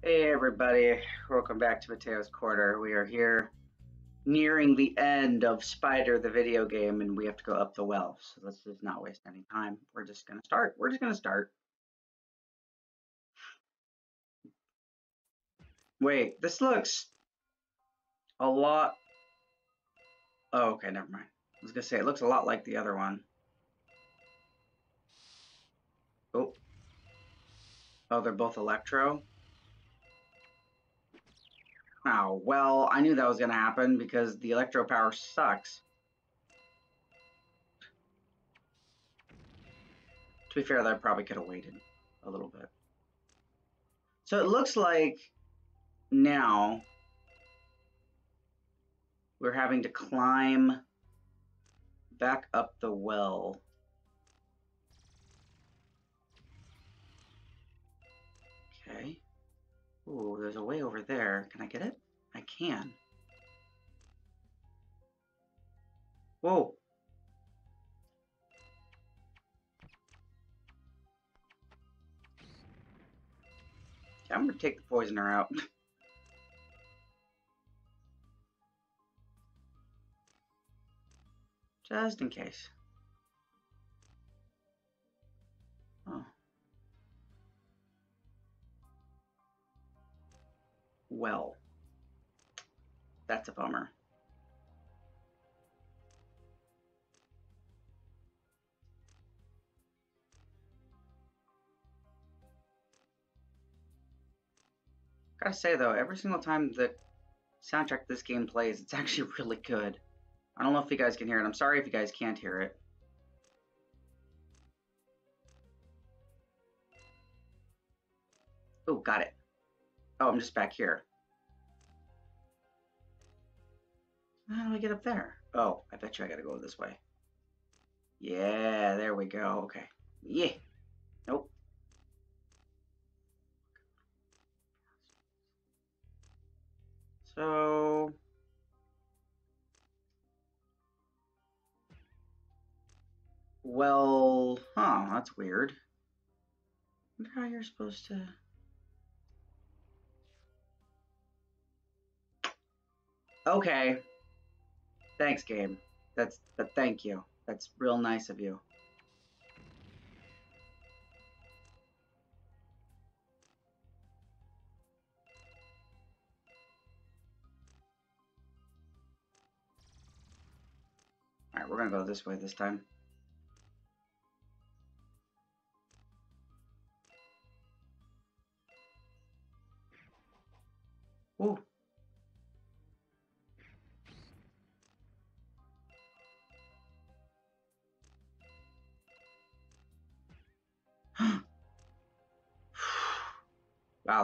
Hey everybody, welcome back to Mattao's Corner. We are here nearing the end of Spider the video game and we have to go up the well. So let's just not waste any time. We're just gonna start. We're just gonna start. Wait, this looks a lot Oh, okay, never mind. I was gonna say it looks a lot like the other one. Oh. Oh, they're both electro. Oh, well, I knew that was going to happen because the electro power sucks. To be fair, that probably could have waited a little bit. So it looks like now we're having to climb back up the well. Okay. Ooh, there's a way over there. Can I get it? I can. Whoa. I'm gonna take the poisoner out. Just in case. Well. That's a bummer. Gotta say though, every single time the soundtrack this game plays, it's actually really good. I don't know if you guys can hear it. I'm sorry if you guys can't hear it. Oh, got it. Oh, I'm just back here. How do I get up there? Oh, I bet you I gotta go this way. Yeah, there we go. Okay. Yeah. Nope. So... Well, huh, that's weird. I wonder how you're supposed to... Okay. Thanks, game. That's but thank you. That's real nice of you. Alright, we're gonna go this way this time.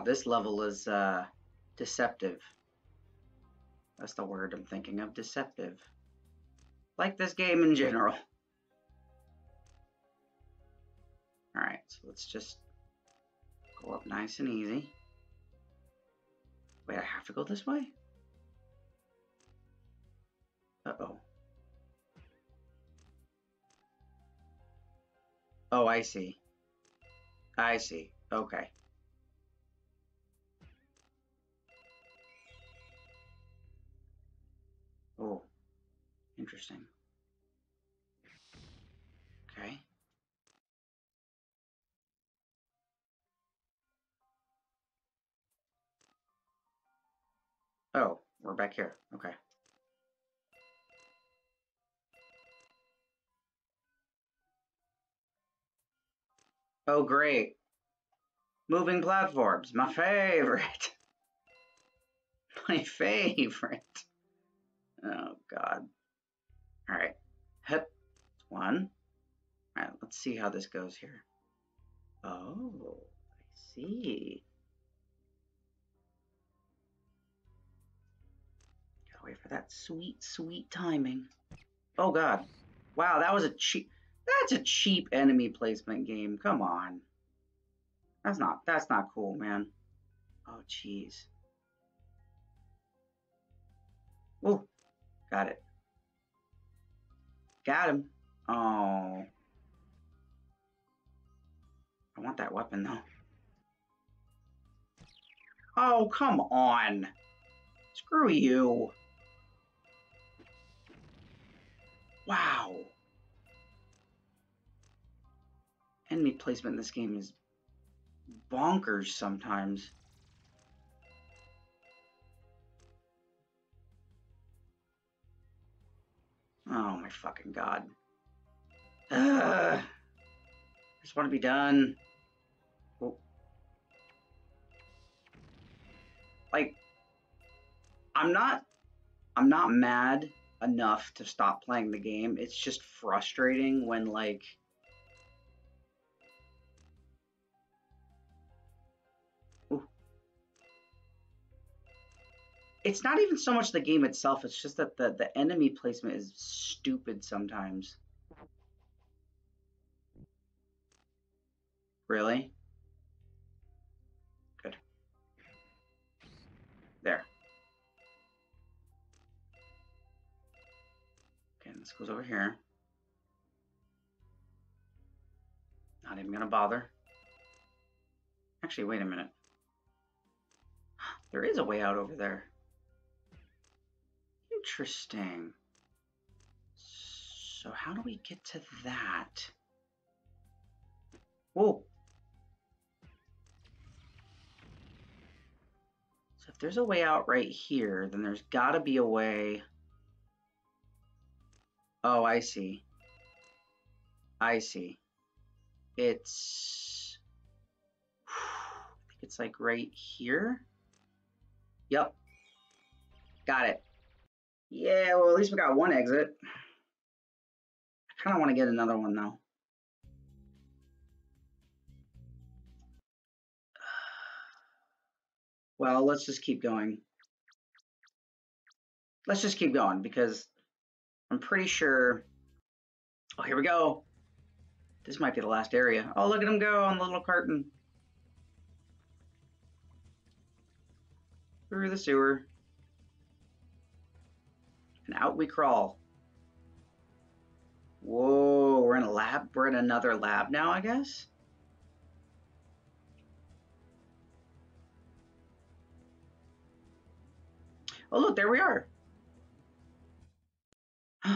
This level is uh, deceptive. That's the word I'm thinking of, deceptive. Like this game in general. Alright, so let's just go up nice and easy. Wait, I have to go this way? Uh-oh. Oh, I see. I see. Okay. Interesting. Okay. Oh, we're back here. Okay. Oh, great. Moving platforms, my favorite. my favorite. Oh, God. All right. Hip. One. All right, let's see how this goes here. Oh, I see. Gotta wait for that sweet, sweet timing. Oh, God. Wow, that was a cheap... That's a cheap enemy placement game. Come on. That's not that's not cool, man. Oh jeez. Oh, got it. Got him. Oh. I want that weapon though. Oh, come on. Screw you. Wow. Enemy placement in this game is bonkers sometimes. Oh my fucking god. Ugh. I just want to be done. Oh. Like, I'm not, I'm not mad enough to stop playing the game. It's just frustrating when like, it's not even so much the game itself, it's just that the, the enemy placement is stupid sometimes. Really? Good. There. Okay, this goes over here. Not even gonna bother. Actually, wait a minute. There is a way out over there. Interesting. So how do we get to that? Whoa. So if there's a way out right here, then there's got to be a way. Oh, I see. I see. It's... I think it's like right here. Yep. Got it. Yeah, well, at least we got one exit. I kind of want to get another one, though. Well, let's just keep going. Let's just keep going, because I'm pretty sure... Oh, here we go. This might be the last area. Oh, look at him go on the little carton. Through the sewer and out we crawl. Whoa, we're in a lab. We're in another lab now, I guess. Oh, look, there we are.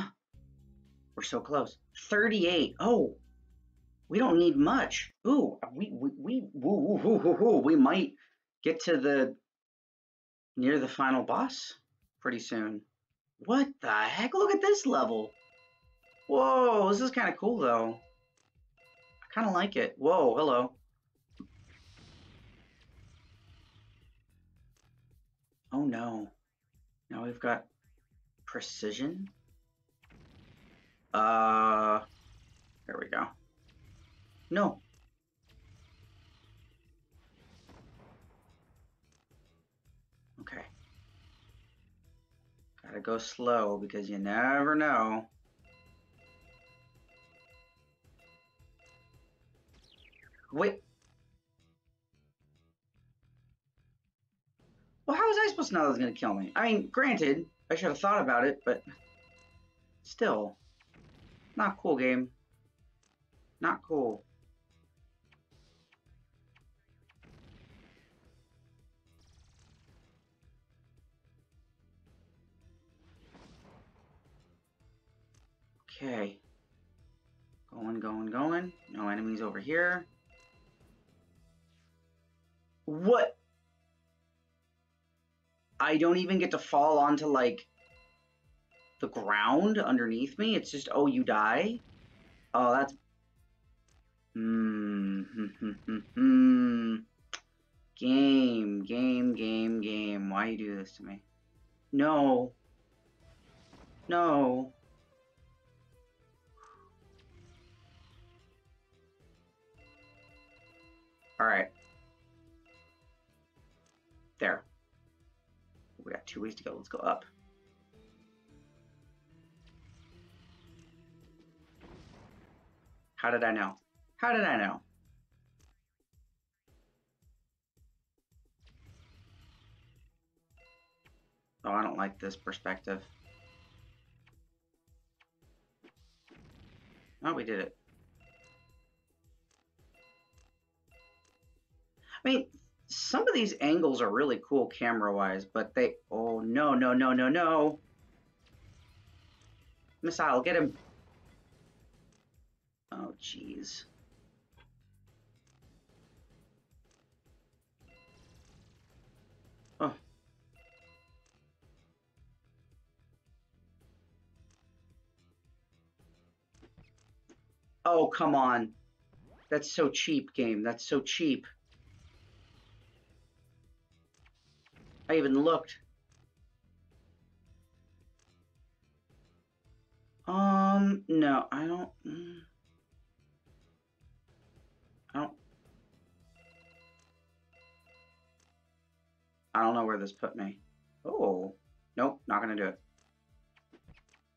we're so close. 38. Oh, we don't need much. Ooh, we, we, we, woo, woo, woo, woo, we might get to the, near the final boss pretty soon. What the heck? Look at this level. Whoa, this is kind of cool though. I kind of like it. Whoa, hello. Oh no. Now we've got precision. Uh, there we go. No. Gotta go slow because you never know. Wait. Well, how was I supposed to know that was to kill me? I mean, granted, I should have thought about it, but still. Not cool, game. Not cool. Okay. Going, going, going. No enemies over here. What? I don't even get to fall onto, like, the ground underneath me. It's just, oh, you die? Oh, that's... Hmm. Game, game, game, game. Why you do this to me? No. No. All right. There. We got two ways to go. Let's go up. How did I know? How did I know? Oh, I don't like this perspective. Oh, we did it. I mean, some of these angles are really cool camera wise, but they. Oh, no, no, no, no, no. Missile, get him. Oh, jeez. Oh. Oh, come on. That's so cheap, game. That's so cheap. I even looked. Um, no, I don't. Mm. I don't. I don't know where this put me. Oh, nope, not gonna do it.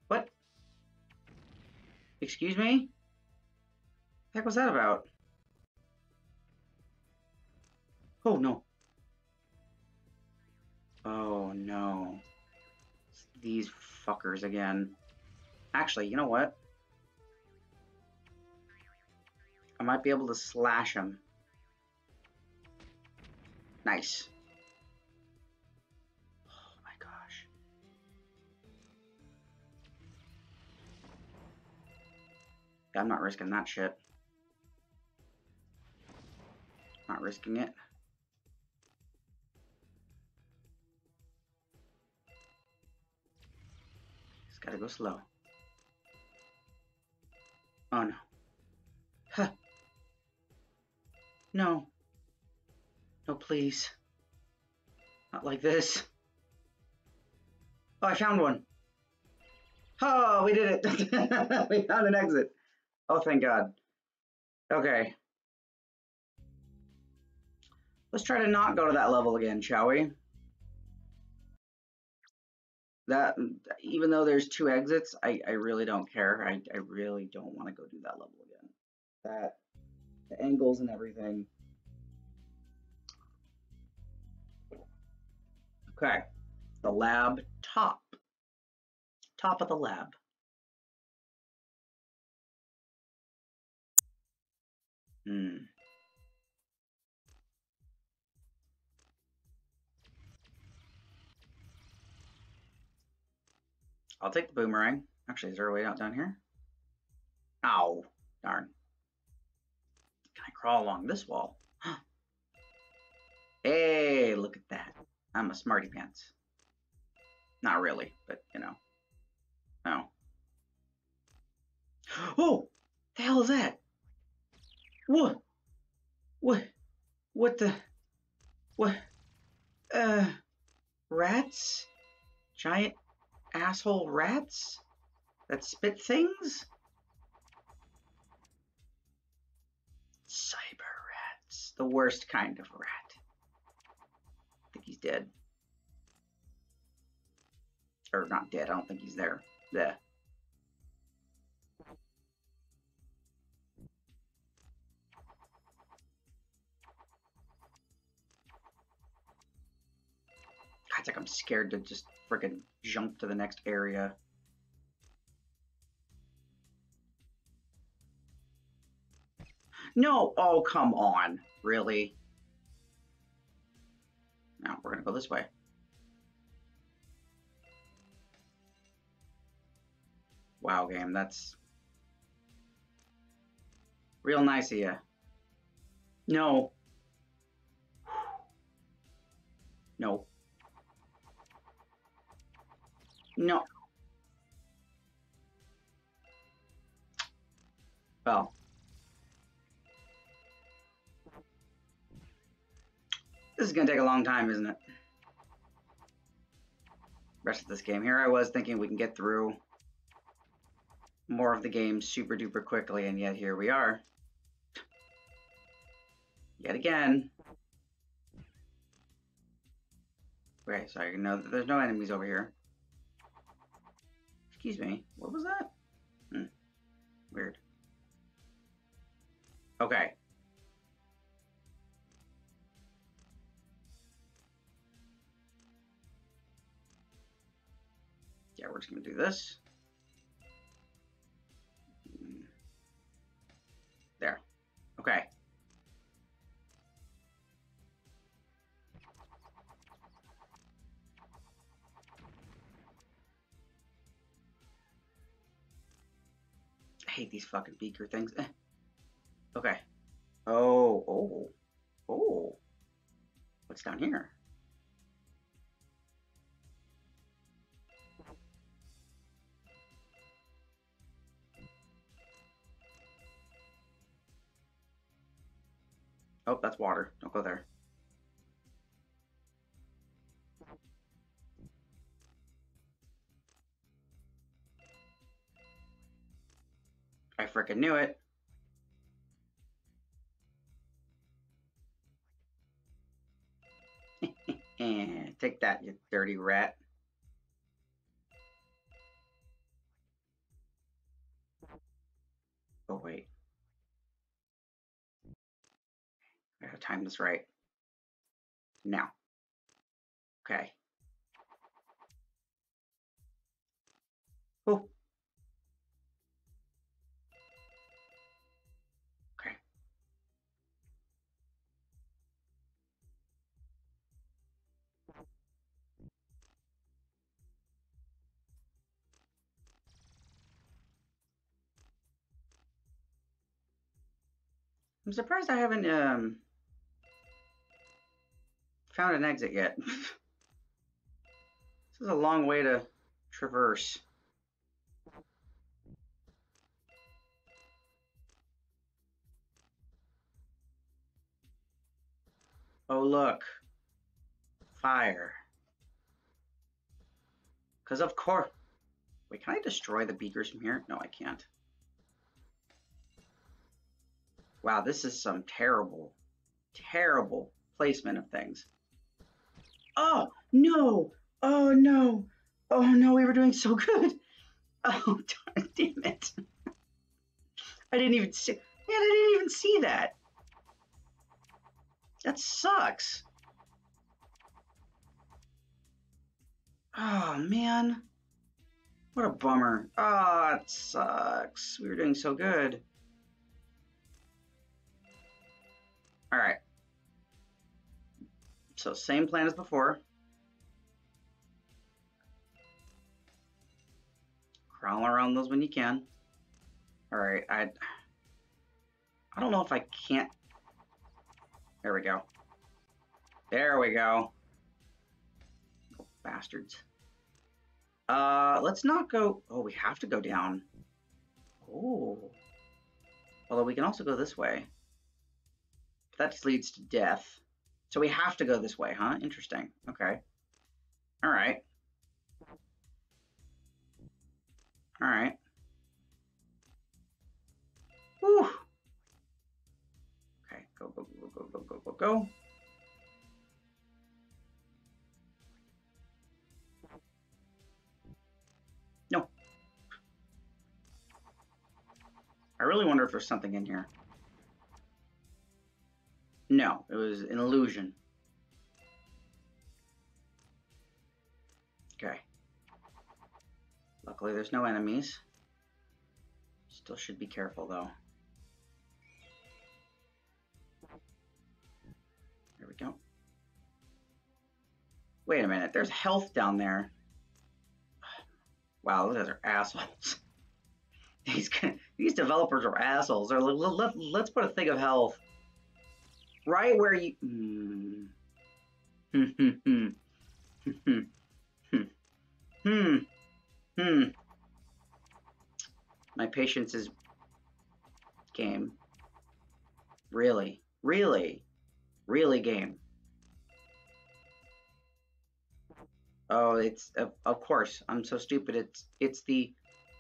What? Excuse me? The heck was that about? Oh, no. Oh, no. It's these fuckers again. Actually, you know what? I might be able to slash him. Nice. Oh my gosh. I'm not risking that shit. Not risking it. Gotta go slow. Oh no. Huh. No. No, please. Not like this. Oh, I found one. Oh, we did it. we found an exit. Oh, thank God. Okay. Let's try to not go to that level again, shall we? That, even though there's two exits, I, I really don't care. I, I really don't want to go do that level again. That, the angles and everything. Okay, the lab top. Top of the lab. Hmm. I'll take the boomerang. Actually, is there a way out down here? Ow. Darn. Can I crawl along this wall? hey, look at that. I'm a smarty pants. Not really, but you know. No. Oh! The hell is that? What? What? What the? What? Uh, rats? Giant asshole rats that spit things? Cyber rats. The worst kind of rat. I think he's dead. Or not dead, I don't think he's there. There. it's like I'm scared to just freaking jump to the next area. No, oh, come on. Really? Now we're gonna go this way. Wow, game, that's real nice of you. No. No. No. Well. This is going to take a long time, isn't it? Rest of this game. Here I was thinking we can get through more of the game super duper quickly, and yet here we are. Yet again. Okay, sorry, no, there's no enemies over here. Excuse me, what was that? Hmm. Weird. Okay. Yeah, we're just to do this. These fucking beaker things. Eh. Okay. Oh, oh, oh. What's down here? Oh, that's water. Don't go there. I frickin' knew it. Take that, you dirty rat. Oh, wait. I gotta time this right. Now. Okay. I'm surprised I haven't um found an exit yet. this is a long way to traverse. Oh, look. Fire. Because of course... Wait, can I destroy the beakers from here? No, I can't. Wow, this is some terrible, terrible placement of things. Oh, no. Oh, no. Oh, no, we were doing so good. Oh, damn it. I didn't even see. Man, I didn't even see that. That sucks. Oh, man. What a bummer. Oh, it sucks. We were doing so good. All right. So same plan as before. Crawl around those when you can. All right, I I don't know if I can't. There we go. There we go. Oh, bastards. Uh, let's not go. Oh, we have to go down. Oh. Although we can also go this way. That leads to death. So we have to go this way, huh? Interesting. Okay. All right. All right. Whew. Okay, go, go, go, go, go, go, go, go. No. I really wonder if there's something in here. No, it was an illusion. Okay. Luckily there's no enemies. Still should be careful though. There we go. Wait a minute, there's health down there. Wow, those guys are assholes. these, these developers are assholes. They're like, let, us put a thing of health right where you. Hmm. Hmm. Hmm. Hmm. Hmm. Hmm. My patience is game. Really, really, really game. Oh, it's of, of course. I'm so stupid. It's it's the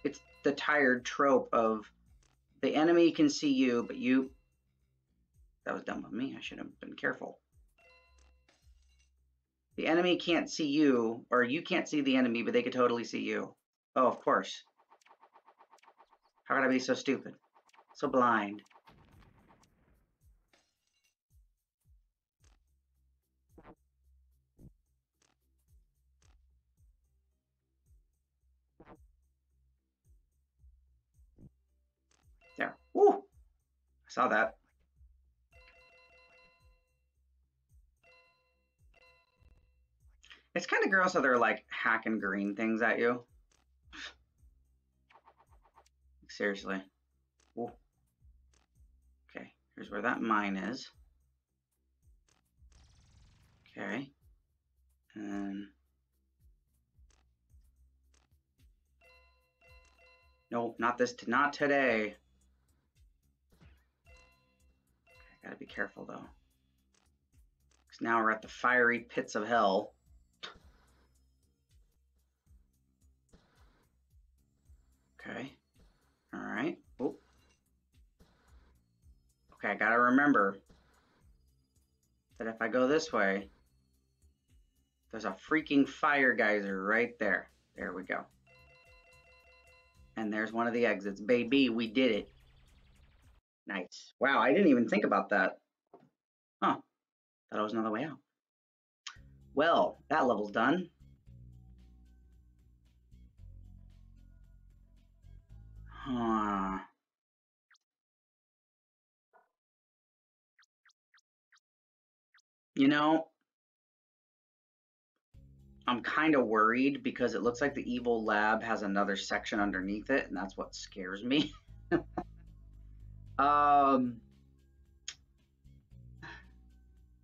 it's the tired trope of the enemy can see you, but you that was dumb of me. I should have been careful. The enemy can't see you, or you can't see the enemy, but they could totally see you. Oh, of course. How could I be so stupid? So blind. There. Woo! I saw that. It's kind of gross how they're like hacking green things at you. Seriously. Ooh. Okay, here's where that mine is. Okay. Um. And no, not this, not today. I gotta be careful though. Because now we're at the fiery pits of hell. Remember that if I go this way, there's a freaking fire geyser right there. There we go. And there's one of the exits. Baby, we did it. Nice. Wow, I didn't even think about that. Huh. Thought it was another way out. Well, that level's done. Huh. You know, I'm kind of worried because it looks like the evil lab has another section underneath it, and that's what scares me. um,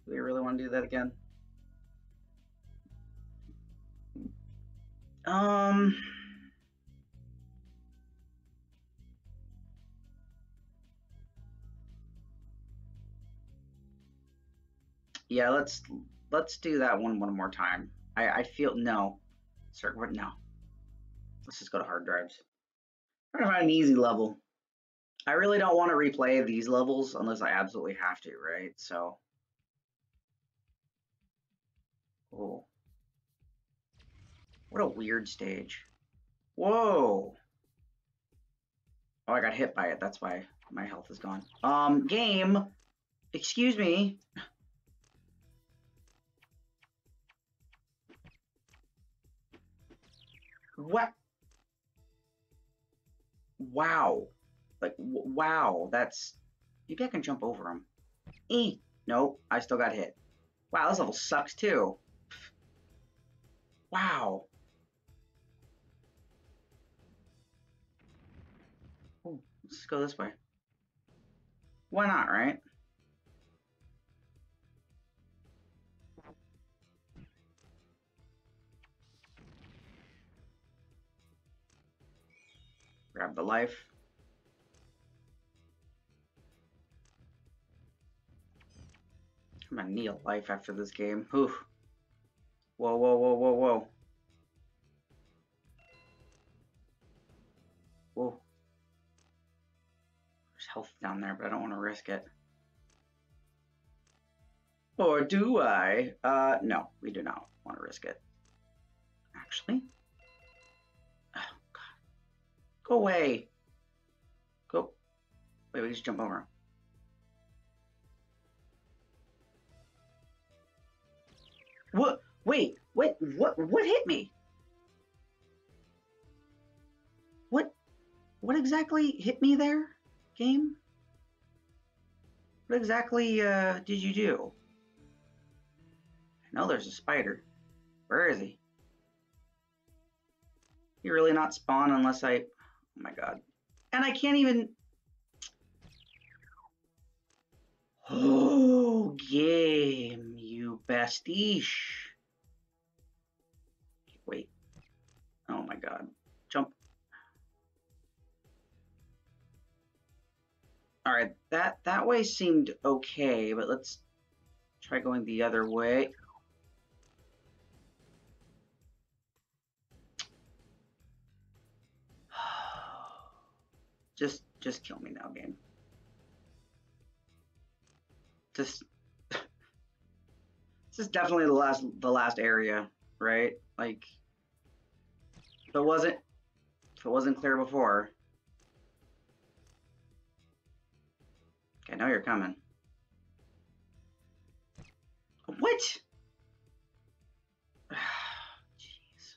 do we really want to do that again? Um. Yeah, let's let's do that one one more time. I, I feel no. Circuit no. Let's just go to hard drives. I'm gonna find an easy level. I really don't want to replay these levels unless I absolutely have to, right? So. Oh. What a weird stage. Whoa. Oh, I got hit by it. That's why my health is gone. Um, game. Excuse me. What? Wow. Like, wow, that's... Maybe I can jump over him. Eh. Nope, I still got hit. Wow, this level sucks too. Wow. Let's go this way. Why not, right? Grab the life. I'm gonna need a life after this game. Whew. Whoa, whoa, whoa, whoa, whoa. Whoa. There's health down there, but I don't want to risk it. Or do I? Uh, no, we do not want to risk it. Actually. Go away. Go. Wait, we just jump over. What? Wait, wait, what, what hit me? What, what exactly hit me there, game? What exactly, uh, did you do? I know there's a spider. Where is he? He really not spawn unless I Oh my god. And I can't even... Oh, game, you bestish. Wait. Oh my god. Jump. Alright, that, that way seemed okay, but let's try going the other way. Just just kill me now, game. Just this is definitely the last the last area, right? Like if it wasn't if it wasn't clear before. Okay, I know you're coming. What? Jeez.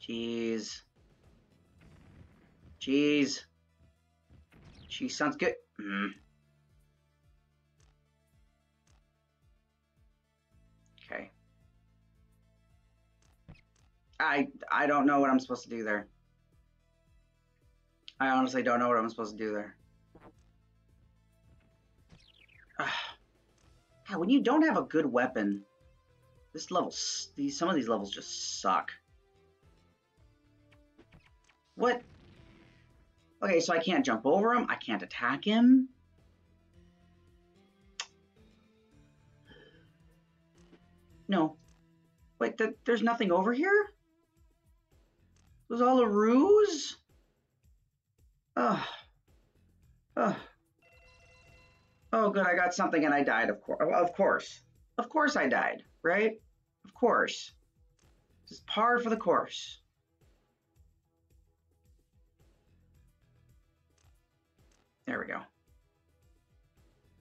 Jeez. Jeez. She sounds good. Mm. Okay. I I don't know what I'm supposed to do there. I honestly don't know what I'm supposed to do there. God, when you don't have a good weapon, this level, these some of these levels just suck. What? Okay, so I can't jump over him. I can't attack him. No. Wait, th there's nothing over here? It was all a ruse? Ugh. Ugh. Oh, good, I got something and I died, of course. Of course. Of course I died, right? Of course. Is par for the course. There we go.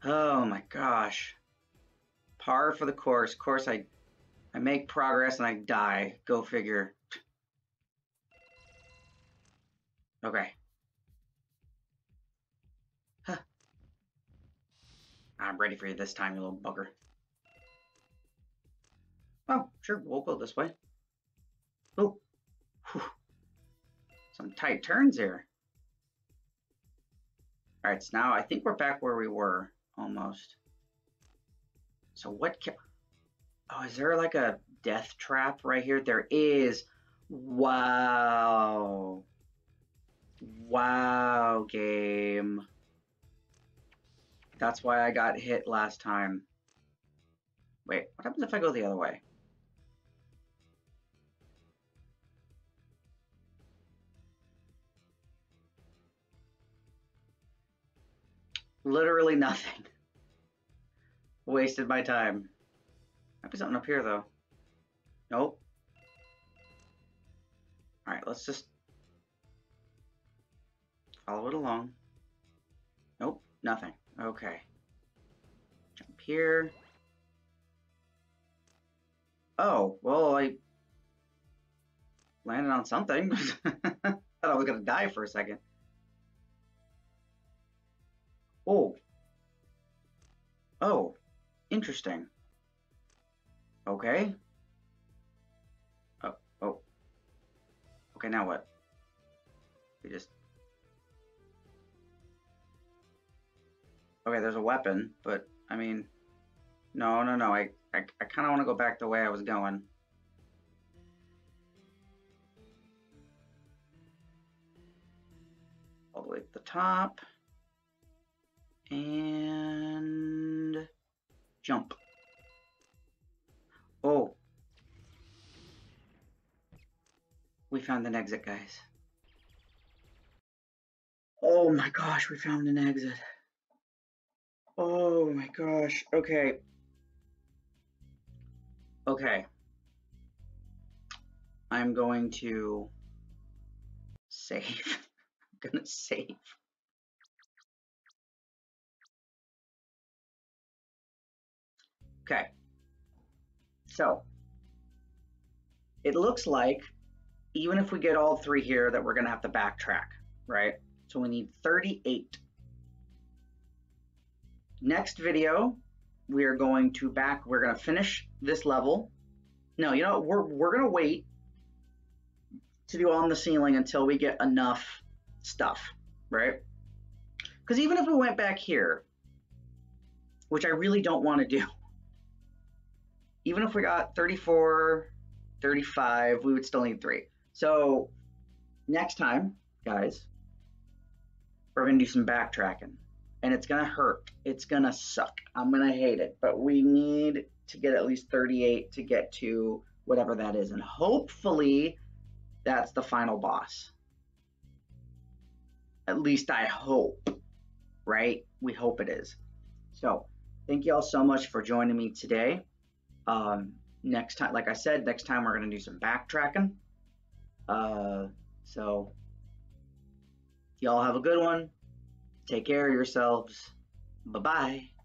Oh my gosh. Par for the course. Of course, I, I make progress and I die. Go figure. Okay. Huh. I'm ready for you this time, you little bugger. Oh, sure, we'll go this way. Oh, Whew. some tight turns here. All right, so now I think we're back where we were, almost. So what can... Oh, is there like a death trap right here? There is. Wow. Wow, game. That's why I got hit last time. Wait, what happens if I go the other way? Literally nothing. Wasted my time. Might be something up here, though. Nope. Alright, let's just follow it along. Nope, nothing. Okay. Jump here. Oh, well, I landed on something. I Thought I was going to die for a second. Oh. Oh. Interesting. Okay. Oh, oh. Okay, now what? We just... Okay, there's a weapon, but, I mean... No, no, no, I, I, I kind of want to go back the way I was going. All the way to the top and jump. Oh. We found an exit, guys. Oh my gosh, we found an exit. Oh my gosh. Okay. Okay. I'm going to save. I'm to save. Okay. So, it looks like even if we get all three here that we're going to have to backtrack, right? So we need 38. Next video, we are going to back, we're going to finish this level. No, you know, we're, we're going to wait to do on the ceiling until we get enough stuff, right? Because even if we went back here, which I really don't want to do, even if we got 34, 35, we would still need three. So next time, guys, we're going to do some backtracking. And it's going to hurt. It's going to suck. I'm going to hate it. But we need to get at least 38 to get to whatever that is. And hopefully that's the final boss. At least I hope, right? We hope it is. So thank you all so much for joining me today. Um, next time, like I said, next time we're going to do some backtracking. Uh, so, y'all have a good one. Take care of yourselves. Bye bye.